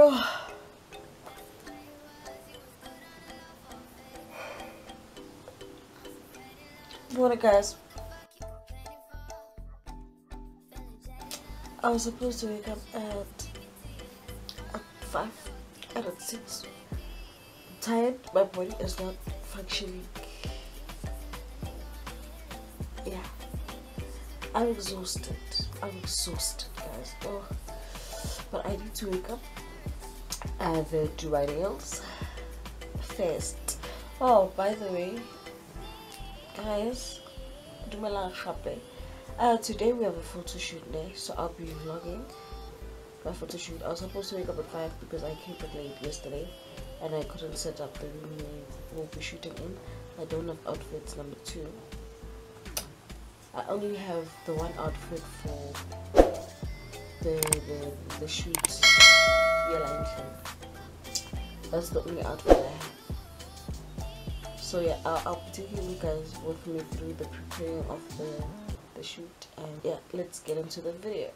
Oh. Morning, guys. I was supposed to wake up at at five, and at six. tired. My body is not functioning. Yeah, I'm exhausted. I'm exhausted, guys. Oh, but I need to wake up do my nails first. Oh, by the way, guys. Uh, today we have a photo shoot day, so I'll be vlogging my photo shoot. I was supposed to wake up at 5 because I came back late yesterday and I couldn't set up the room we'll be shooting in. I don't have outfits number 2. I only have the one outfit for the the, the shoot That's the only outfit I have. So yeah I'll, I'll you guys with me through the preparing of the the shoot and yeah let's get into the video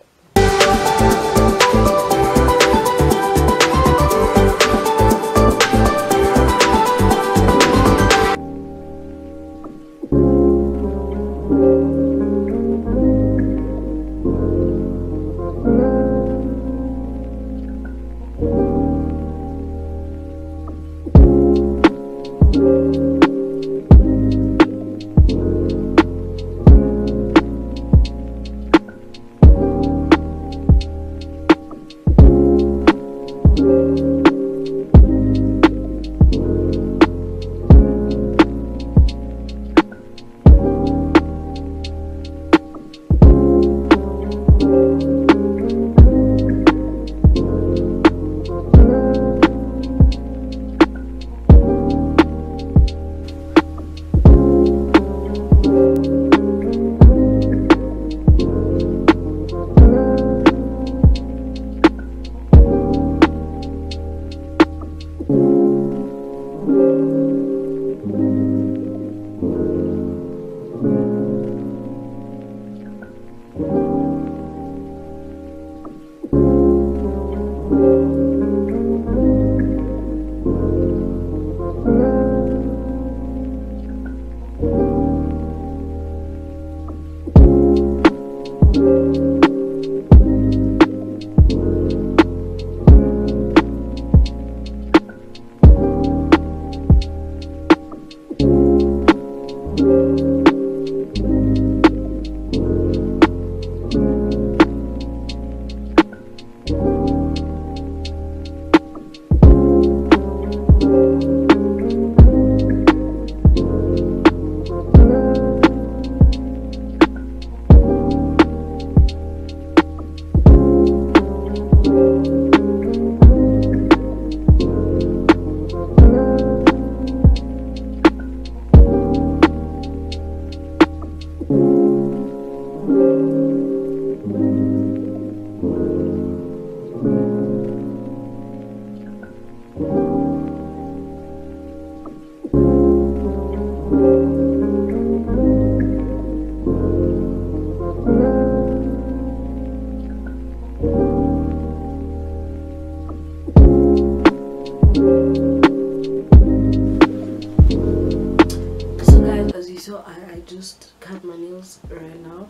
just cut my nails right now.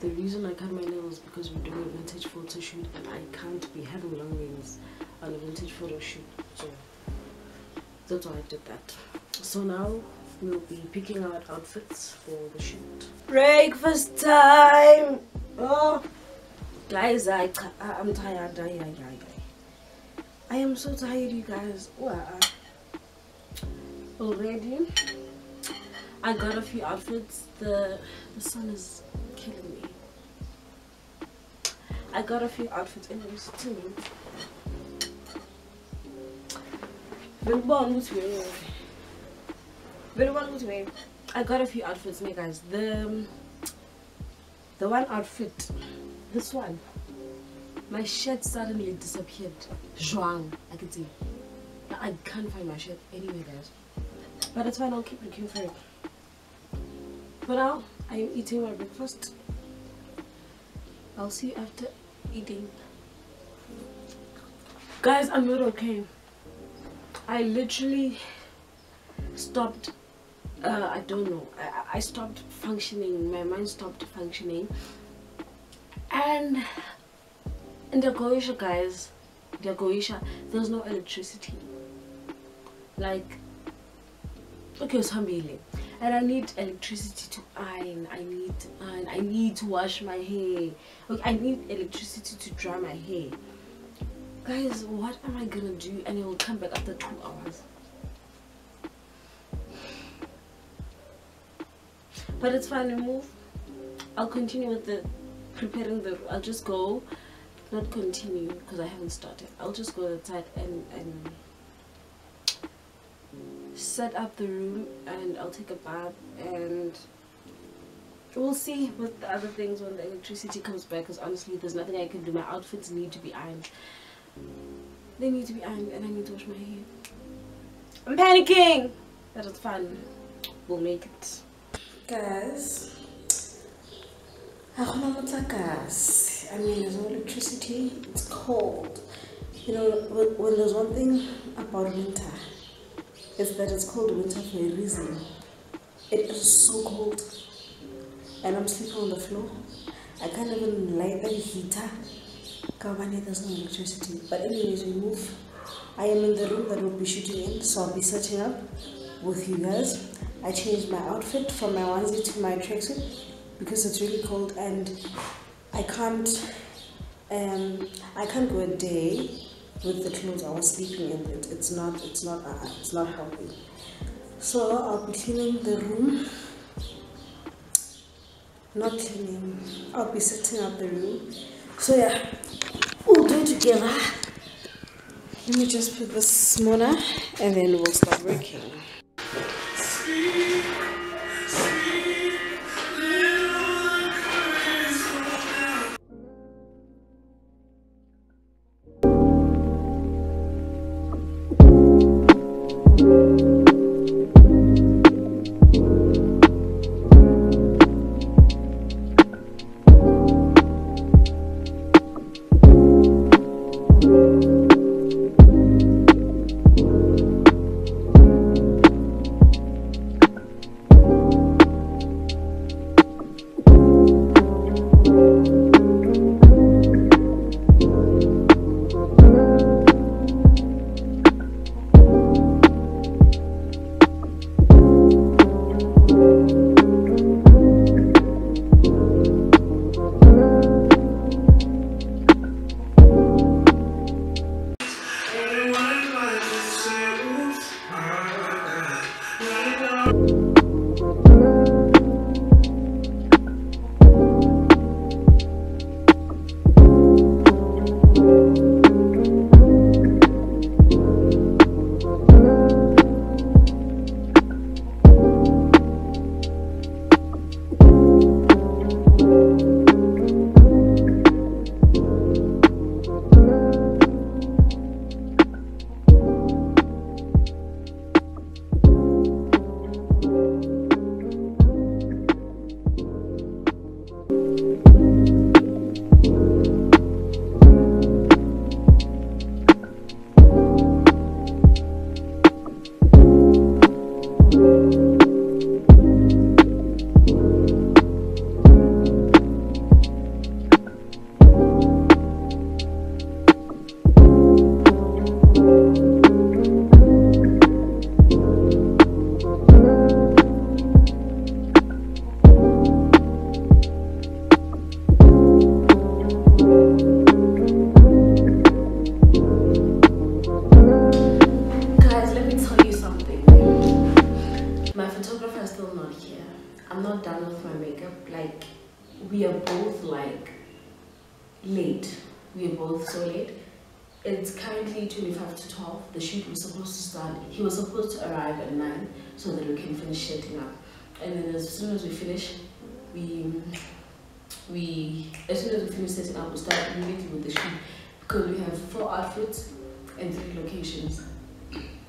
The reason I cut my nails is because we're doing a vintage photo shoot and I can't be having long nails on a vintage photo shoot. So that's why I did that. So now we'll be picking out outfits for the shoot. Breakfast time! Oh, guys, I, I'm tired. I, I, I, I am so tired, you guys. Wow. Already? I got a few outfits. The the sun is killing me. I got a few outfits anyways too. Very bon which way? Very bon which way? I got a few outfits, me guys. The um, the one outfit, this one, my shirt suddenly disappeared. Zhuang, I can see. I can't find my shirt anyway, guys. But it's fine. I'll keep looking for it. For now, I am eating my breakfast. I'll see you after eating. Guys, I'm not okay. I literally stopped. Uh, I don't know. I, I stopped functioning. My mind stopped functioning. And in the Goisha, guys, the Goisha, there's no electricity. Like, okay, so and I need electricity to iron. I need iron. I need to wash my hair. I need electricity to dry my hair. Guys, what am I gonna do? And it will come back after two hours. But it's fine. We move. I'll continue with the preparing the. I'll just go, not continue because I haven't started. I'll just go outside and and set up the room and I'll take a bath and we'll see with the other things when the electricity comes back because honestly there's nothing I can do. My outfits need to be ironed. They need to be ironed and I need to wash my hair. I'm panicking! But it's fun. We'll make it. Guys I mean there's no electricity. It's cold. You know when there's one thing about winter is that it's called winter for a reason. It is so cold. And I'm sleeping on the floor. I can't even light the heater. Kawani, there's no electricity. But anyways, we move. I am in the room that we'll be shooting in, so I'll be setting up with you guys. I changed my outfit from my onesie to my tracksuit because it's really cold and I can't um I can't go a day with the clothes I was sleeping in. It, it's not, it's not, uh, it's not healthy. So I'll be cleaning the room. Not cleaning. I'll be setting up the room. So yeah, we'll do it together. Let me just put this mona and then we'll start working. so that we can finish setting up. And then as soon as we finish, we we as soon as we finish setting up, we start immediately with the shoot because we have four outfits and three locations.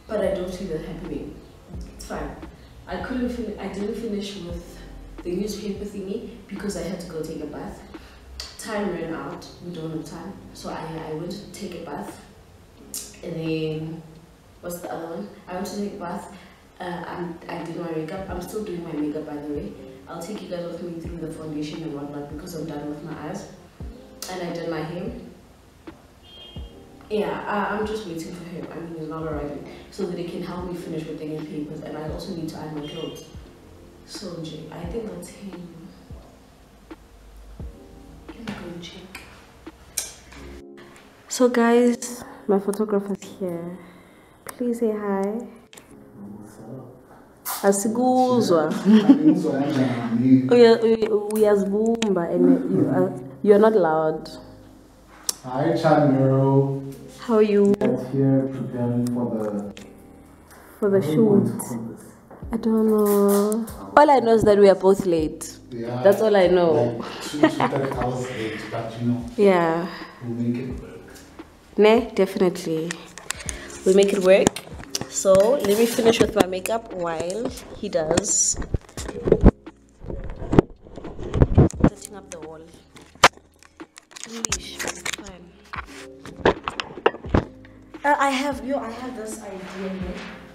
But I don't see that happening. It's fine. I couldn't. Fin- I didn't finish with the newspaper thingy because I had to go take a bath. Time ran out. We don't have time, so I I went to take a bath, and then what's the other one? I went to take a bath uh, I'm, I did my makeup. I'm still doing my makeup by the way. I'll take you guys with me through the foundation and whatnot because I'm done with my eyes. And I did my hair. Yeah, I, I'm just waiting for him. I mean, he's not arriving. So that he can help me finish with the papers. And I also need to iron my clothes. So, Jay, I think that's him. So, guys, my photographer's here. Please say hi. Asikuzwa eh, uyazibumba and you are, you are not loud. Hi channel how are you? Here preparing for the for the shoot. i don't know. All i know is that we are both late. Yeah. That's all i know. Like two to late but you know yeah. we'll make it work. Ne? Definitely. We'll make it work so let me finish with my makeup while he does setting up the wall. English, fine. Uh, I have you. I have this idea here.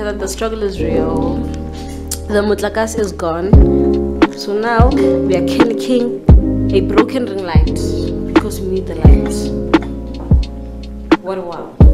That the struggle is real. The mutlakas is gone. So now we are king a broken ring light because we need the light. What a wow.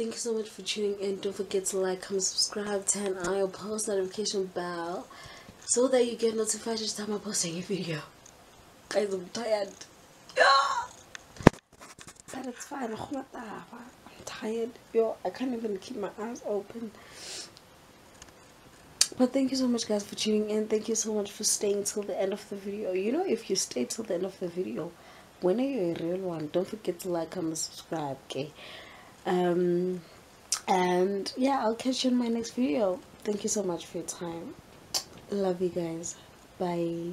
Thank you so much for tuning in. Don't forget to like, comment, subscribe, turn on your post notification bell so that you get notified each time I post a new video. Guys, I'm tired. But it's fine. I'm tired. Yo, I can't even keep my eyes open. But thank you so much guys for tuning in. Thank you so much for staying till the end of the video. You know if you stay till the end of the video, when are you a real one? Don't forget to like, comment, subscribe, okay? Um and yeah, I'll catch you in my next video. Thank you so much for your time. Love you guys. Bye.